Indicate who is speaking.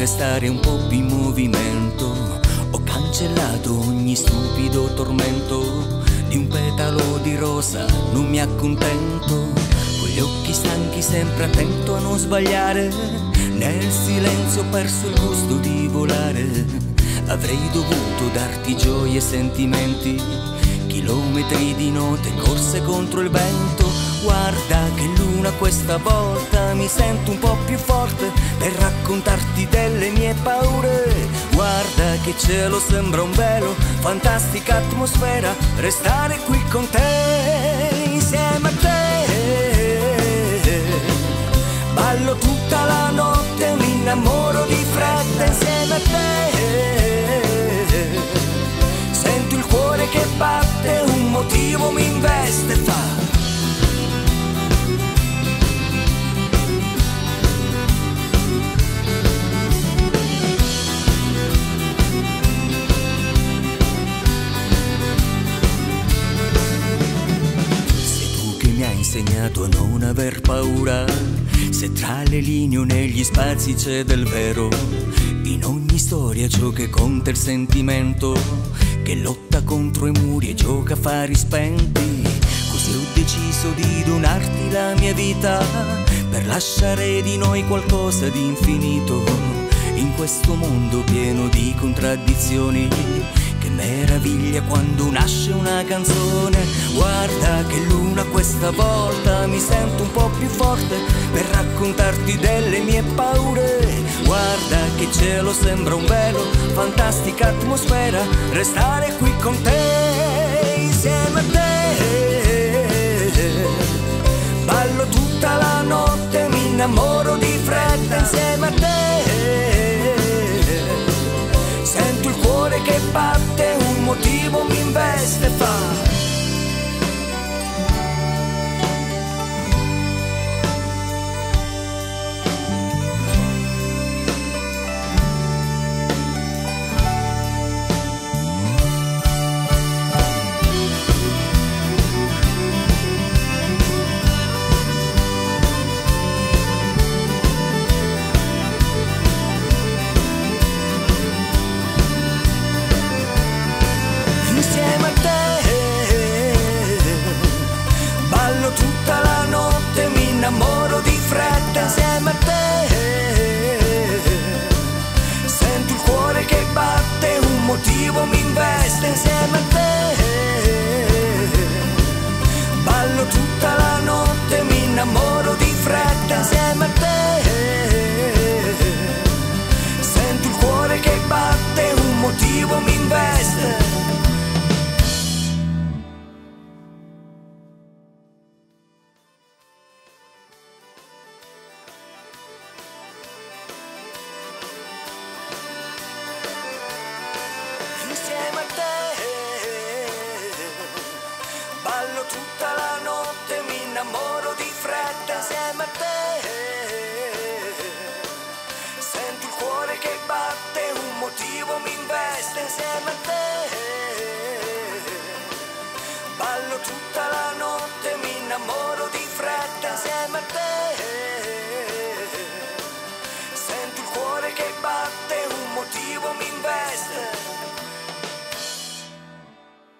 Speaker 1: restare un po' più in movimento. Ho cancellato ogni stupido tormento di un petalo di rosa, non mi accontento. Con gli occhi stanchi, sempre attento a non sbagliare. Nel silenzio ho perso il gusto di volare. Avrei dovuto darti gioie e sentimenti, chilometri di note corse contro il vento. Guarda che luna questa volta mi sento un po' più forte per raccontarti delle mie paure. Guarda che cielo sembra un velo, fantastica atmosfera, restare qui con te, insieme a te. Ballo tutta la insegnato a non aver paura. Se tra le linee o negli spazi c'è del vero, in ogni storia ciò che conta è il sentimento, che lotta contro i muri e gioca a fari spenti. Così ho deciso di donarti la mia vita, per lasciare di noi qualcosa di infinito, in questo mondo pieno di contraddizioni. Meraviglia quando nasce una canzone. Guarda che luna questa volta mi sento un po' più forte Per raccontarti delle mie paure. Guarda che cielo sembra un velo Fantastica atmosfera Restare qui con te Insieme a te. Ballo tutta la notte Mi innamoro motivo mi investe fa. Fretta tutta la notte, mi innamoro di fretta insieme a te.